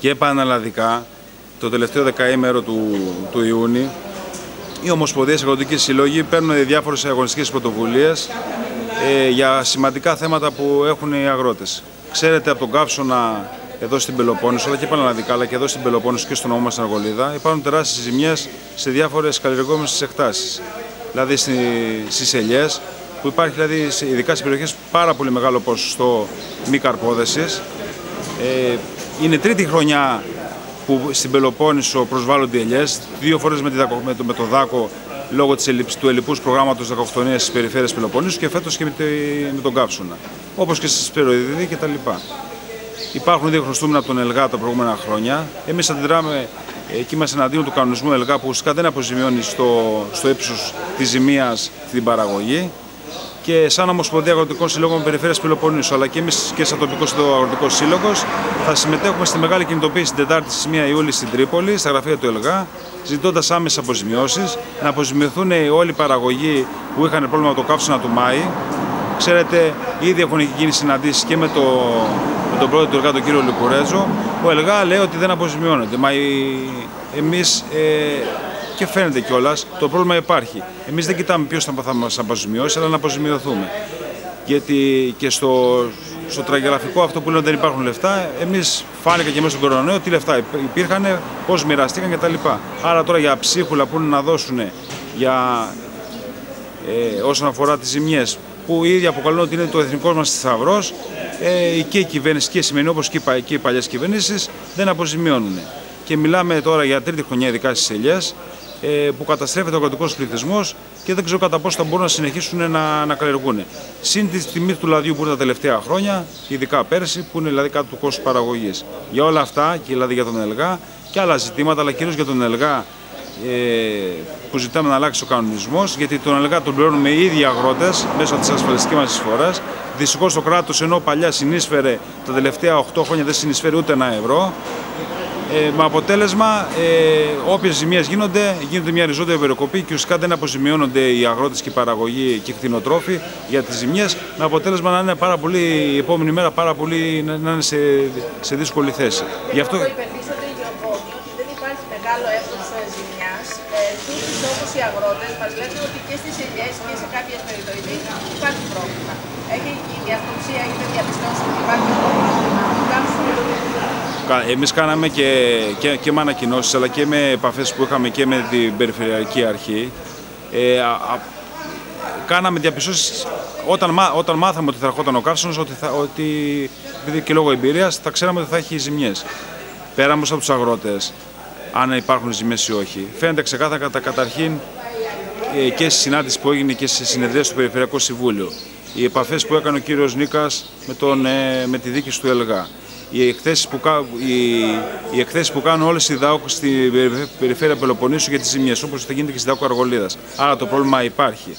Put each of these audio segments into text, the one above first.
Και πανελλαδικά, το τελευταίο δεκαήμερο του, του Ιούνιου, οι Ομοσπονδίες Αγροτικοί Συλλόγοι παίρνουν διάφορες αγωνιστικές πρωτοβουλίες ε, για σημαντικά θέματα που έχουν οι αγρότες. Ξέρετε από τον καύσωνα εδώ στην Πελοπόννησο, αλλά και πανελλαδικά, αλλά και εδώ στην Πελοπόννησο και στον νόμο μας στην Αργολίδα, υπάρχουν τεράστιες ζημιές σε διάφορες καλλιεργόμενες εκτάσεις. Δηλαδή στις ελιές, που υπάρχει δηλαδή, ειδικά σε περιοχές πάρα πολύ μεγάλο ποσοστό μη καρπόδεσης. Ε, είναι τρίτη χρονιά που στην Πελοπόννησο προσβάλλονται οι ελιές, δύο φορές με, το, με το δάκο λόγω της ελλειπ, του ελλειπούς προγράμματος δακοκτονίας στις περιφέρειες Πελοπόννησου και φέτος και με, με τον Κάψουνα, όπως και στις Περοειδίδη κτλ. Υπάρχουν δύο χρωστούμενα από τον ΕΛΓΑ τα προηγούμενα χρόνια. Εμείς αντιδράμε Εκεί είμαστε εναντίον του κανονισμού ΕΛΓΑ που ουσιαστικά δεν αποζημιώνει στο, στο ύψος της ζημίας την παραγωγή. Και σαν Ομοσπονδία Αγροτικών Συλλόγων Περιφέρειας Πελοποννήσου, αλλά και εμείς και σαν τοπικός Αγροτικός Σύλλογος, θα συμμετέχουμε στη μεγάλη κινητοποίηση την Τετάρτη στις 1 Ιούλη στην Τρίπολη, στα γραφεία του ΕΛΓΑ, ζητώντας άμεσε αποζημιώσεις, να αποζημιωθούν όλοι οι παραγωγοί που είχαν πρόβλημα με το καύσωνα του Μάη. Ξέρετε, ήδη έχουν γίνει συναντήσεις και με το τον πρόεδρο του ΕΛΓΑ, τον κύριο Λουκουρέζο, ο ΕΛΓΑ λέει ότι δεν αποζημιώνεται. Μα εμείς, ε, και φαίνεται κιόλας, το πρόβλημα υπάρχει. Εμείς δεν κοιτάμε ποιος θα μας αποζημιώσει, αλλά να αποζημιωθούμε. Γιατί και στο, στο τραγελαφικό αυτό που λένε δεν υπάρχουν λεφτά, εμείς φάνηκε και μέσα στον κορονοϊό τι λεφτά υπήρχαν, πώς μοιραστήκαν κτλ. Άρα τώρα για ψίχουλα που είναι να δώσουν για, ε, όσον αφορά τις ζημιές που οι ίδιοι αποκαλούν ότι είναι το εθνικός μας θησαυρός ε, και η κυβέρνηση και η σημερινή όπως και οι παλιές κυβερνήσεις δεν αποζημιώνουν. Και μιλάμε τώρα για τρίτη χρονιά ειδικά στις ελιές ε, που καταστρέφεται ο αγροτικό πληθυσμός και δεν ξέρω κατά πόσο θα μπορούν να συνεχίσουν να, να καλλιεργούν. Συν τη τιμή του λαδιού που είναι τα τελευταία χρόνια, ειδικά πέρσι, που είναι δηλαδή κάτω του κόστους παραγωγής. Για όλα αυτά, και δηλαδή για τον ΕΛΓΑ και άλλα ζητήματα, αλλά κυρίως για τον ΕΛΓΑ ε, που ζητάμε να αλλάξει ο κανονισμός, γιατί τον ΕΛΓΑ τον πληρώνουμε οι ίδιοι αγρότες μέσω της ασφαλιστικής μας εισφοράς. Δυστυχώς το κράτος ενώ παλιά συνείσφερε τα τελευταία 8 χρόνια δεν συνεισφέρει ούτε ένα ευρώ. Ε, με αποτέλεσμα, ε, όποιες ζημίες γίνονται, γίνεται μια ριζόντια περικοπή και ουσιαστικά δεν αποζημιώνονται οι αγρότες και οι παραγωγοί και οι κτηνοτρόφοι για τις ζημιέ. Με αποτέλεσμα να είναι πάρα πολύ, η επόμενη μέρα πάρα πολύ, να είναι σε, σε δύσκολη θέση. Γι' αυτό... ότι δεν υπάρχει μεγάλο εύρο ζημιάς. Ε, όπως οι αγρότες μας λένε ότι και στις ελιέ και σε κάποιες περιοχέ υπάρχει πρόβλημα. Έχει η διαστοψία, έχετε διαπιστώσει ότι υπάρχει πρόβλημα. Εμείς κάναμε και, και, και με ανακοινώσεις αλλά και με επαφές που είχαμε και με την Περιφερειακή Αρχή. Ε, α, κάναμε διαπιστώσεις όταν, όταν μάθαμε ότι θα ερχόταν ο καύσωνος ότι, θα, ότι επειδή και λόγω εμπειρίας θα ξέραμε ότι θα έχει ζημιές. Πέρα από τους αγρότες, αν υπάρχουν ζημιές ή όχι. Φαίνεται ξεκάθαρα κατά καταρχήν ε, και στη συνάντηση που έγινε και σε συνεδρία στο Περιφερειακό Συμβούλιο. Οι επαφές που έκανε ο κύριος Νίκας με, τον, ε, με τη δίκη του ΕΛΓΑ οι εκθέσεις που, οι, οι εκθέσεις που κάνουν όλες οι ΔΑΟΚ στην περιφέρεια Πελοποννήσου για τις ζημιές, όπως θα γίνεται και στη ΔΑΟΚ Αργολίδας. Άρα το πρόβλημα υπάρχει.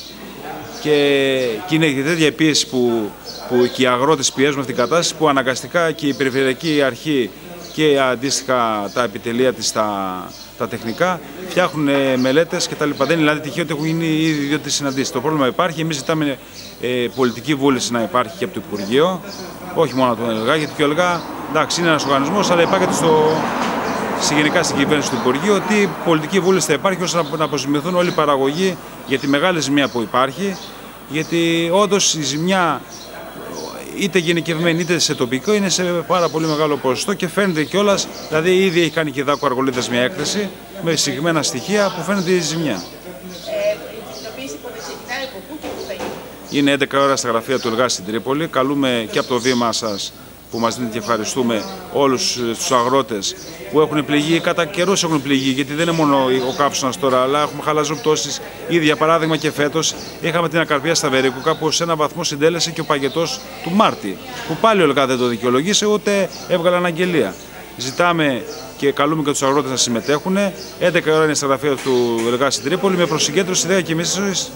Και, και είναι και τέτοια πίεση που, που και οι αγρότες πιέζουν αυτήν την κατάσταση που αναγκαστικά και η Περιφερειακή Αρχή και αντίστοιχα τα επιτελεία της, τα, τα τεχνικά, φτιάχνουν ε, μελέτες κτλ. Δεν είναι δηλαδή τυχαίο ότι έχουν γίνει ήδη δύο συναντήσεις. Το πρόβλημα υπάρχει. Εμείς ζητάμε ε, πολιτική βούληση να υπάρχει και από το Υπουργείο, όχι μόνο από τον ΕΛΓΑ, γιατί και ο ΕΛΓΑ εντάξει, είναι ένας οργανισμός, αλλά υπάρχει στο, γενικά στην κυβέρνηση του Υπουργείου ότι πολιτική βούληση θα υπάρχει ώστε να αποζημιωθούν όλοι οι παραγωγοί για τη μεγάλη ζημιά που υπάρχει. Γιατί όντως η ζημιά είτε γενικευμένη είτε σε τοπικό είναι σε πάρα πολύ μεγάλο ποσοστό και φαίνεται κιόλας. Δηλαδή, ήδη έχει κάνει και η Δάκο Αργολίδα μια έκθεση με συγκεκριμένα στοιχεία που φαίνεται η ζημιά. Ε, είναι 11 ώρα στα γραφεία του ΕΛΓΑ στην Τρίπολη. Καλούμε και από το βήμα σας που μας δίνετε και ευχαριστούμε όλους τους αγρότες που έχουν πληγεί, κατά καιρούς έχουν πληγεί, γιατί δεν είναι μόνο ο κάψονας τώρα, αλλά έχουμε χαλαζοπτώσεις. Ήδη για παράδειγμα και φέτος είχαμε την ακαρπία στα Βερίκουκα που σε ένα βαθμό συντέλεσε και ο παγετός του Μάρτη, που πάλι ο ΕΛΓΑ δεν το δικαιολογήσε ούτε έβγαλε αναγγελία. Ζητάμε και καλούμε και τους αγρότες να συμμετέχουν. 11 ώρα είναι στα γραφεία του ΕΛΓΑ στην Τρίπολη με προσυγκέντρωση 10 και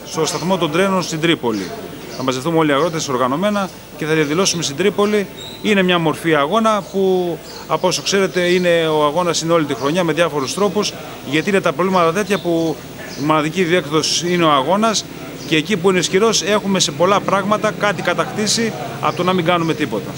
στο σταθμό των τρένων στην Τρίπολη. Θα μαζευτούμε όλοι οι αγρότες οργανωμένα και θα διαδηλώσουμε στην Τρίπολη. Είναι μια μορφή αγώνα που, από όσο ξέρετε, είναι ο αγώνας είναι όλη τη χρονιά με διάφορους τρόπους. Γιατί είναι τα προβλήματα τέτοια που η μοναδική διέκδοση είναι ο αγώνας και εκεί που είναι ισχυρός έχουμε σε πολλά πράγματα κάτι κατακτήσει από το να μην κάνουμε τίποτα.